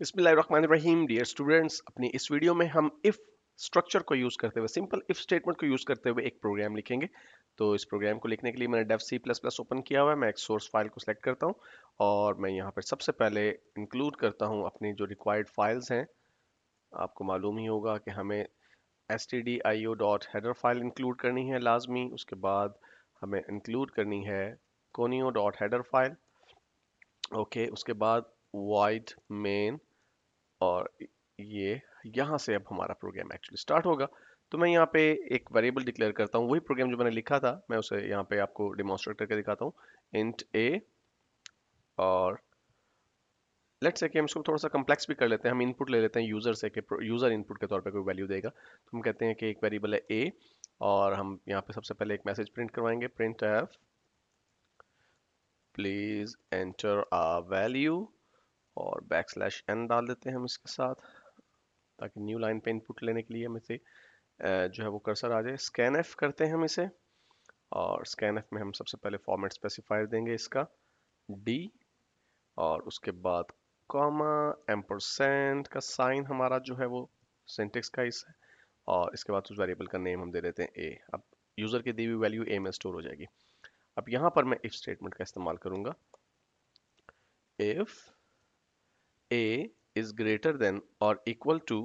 बिस्मिल्लाहिर्रहमानिर्रहीम। Dear students अपनी इस वीडियो में हम इफ़ स्ट्रक्चर को यूज़ करते हुए सिंपल इफ़ स्टेटमेंट को यूज़ करते हुए एक प्रोग्राम लिखेंगे। तो इस प्रोग्राम को लिखने के लिए मैंने Dev C plus plus open किया हुआ है। मैं एक सोर्स फ़ाइल को सिलेक्ट करता हूँ और मैं यहाँ पर सबसे पहले इंक्लूड करता हूँ अपनी जो रिक्वायर्ड फाइल्स हैं। आपको मालूम ही होगा कि हमें S T D I O dot header file include करनी है लाजमी। उसके बाद हमें इंक्लूड करनी है conio dot header file okay उसके बाद वाइड मेन और ये, यहाँ से अब हमारा प्रोग्राम एक्चुअली स्टार्ट होगा। तो मैं यहाँ पे एक वेरिएबल डिक्लेयर करता हूँ। वही प्रोग्राम जो मैंने लिखा था, मैं उसे यहाँ पे आपको डिमॉन्स्ट्रेट करके दिखाता हूँ। इंट ए और लेट्स से कि हम इसको थोड़ा सा कम्प्लेक्स भी कर लेते हैं। हम इनपुट ले लेते हैं यूज़र से कि यूज़र इनपुट के तौर पे कोई वैल्यू देगा। तो हम कहते हैं कि एक वेरिएबल है ए और हम यहाँ पे सबसे पहले एक मैसेज प्रिंट करवाएँगे। Print F please enter a value और बैक स्लैश एन डाल देते हैं हम इसके साथ, ताकि न्यू लाइन पे इनपुट लेने के लिए हम इसे जो है वो कर्सर आ जाए। स्कैन एफ़ करते हैं हम इसे, और स्कैन एफ़ में हम सबसे पहले फॉर्मेट स्पेसिफायर देंगे इसका डी और उसके बाद कॉमा एम्परसेंट का साइन हमारा जो है वो सेंटेक्स का इस है, और इसके बाद उस वेरिएबल का नेम हम दे देते हैं ए अब यूज़र की दी हुई वैल्यू ए में स्टोर हो जाएगी। अब यहाँ पर मैं इफ़ स्टेटमेंट का इस्तेमाल करूँगा। If a is greater than or equal to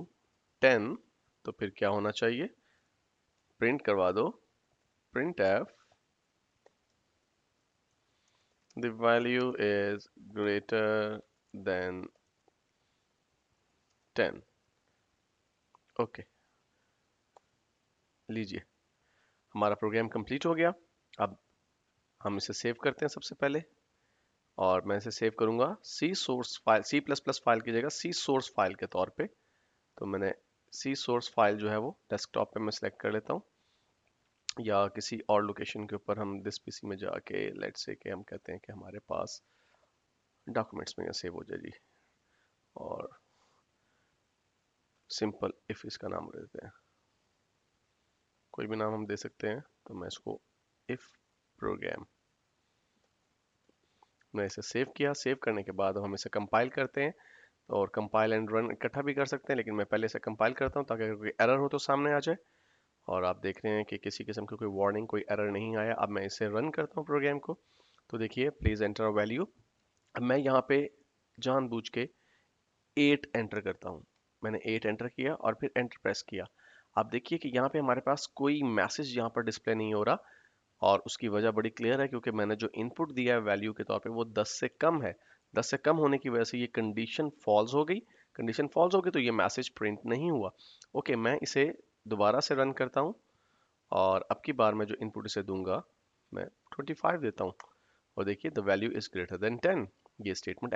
10 तो फिर क्या होना चाहिए? प्रिंट करवा दो। Print F the value is greater than 10 okay okay. लीजिए। हमारा प्रोग्राम कंप्लीट हो गया। अब हम इसे सेव करते हैं सबसे पहले। और मैं इसे सेव करूँगा। C source file C plus plus file की जगह सी सोर्स फ़ाइल के तौर पे। तो मैंने सी सोर्स फ़ाइल जो है वो डेस्कटॉप पे मैं सेलेक्ट कर लेता हूँ। या किसी और लोकेशन के ऊपर हम दिस पीसी में जाके लेट से के हम कहते हैं कि हमारे पास डॉक्यूमेंट्स में सेव हो जाए जी। और सिंपल इफ़ इसका नाम देते हैं। कोई भी नाम हम दे सकते हैं तो मैं इसको इफ़ प्रोग्राम मैं इसे सेव किया। सेव करने के बाद हम इसे कंपाइल करते हैं और कंपाइल एंड रन इकट्ठा भी कर सकते हैं, लेकिन मैं पहले इसे कंपाइल करता हूँ ताकि अगर कोई एरर हो तो सामने आ जाए। और आप देख रहे हैं कि किसी किस्म की कोई वार्निंग कोई एरर नहीं आया। अब मैं इसे रन करता हूँ प्रोग्राम को। तो देखिए प्लीज़ एंटर वैल्यू अब मैं यहाँ पे जानबूझ के एट एंटर करता हूँ। मैंने एट एंटर किया और फिर एंटर प्रेस किया। आप देखिए कि यहाँ पे हमारे पास कोई मैसेज यहाँ पर डिस्प्ले नहीं हो रहा। और उसकी वजह बड़ी क्लियर है क्योंकि मैंने जो इनपुट दिया है वैल्यू के तौर पे वो 10 से कम है। 10 से कम होने की वजह से ये कंडीशन फॉल्स हो गई। कंडीशन फॉल्स हो गई तो ये मैसेज प्रिंट नहीं हुआ। ओके मैं इसे दोबारा से रन करता हूँ और अब की बार मैं जो इनपुट इसे दूँगा, मैं 25 देता हूँ। और देखिए the value is greater than 10 ये स्टेटमेंट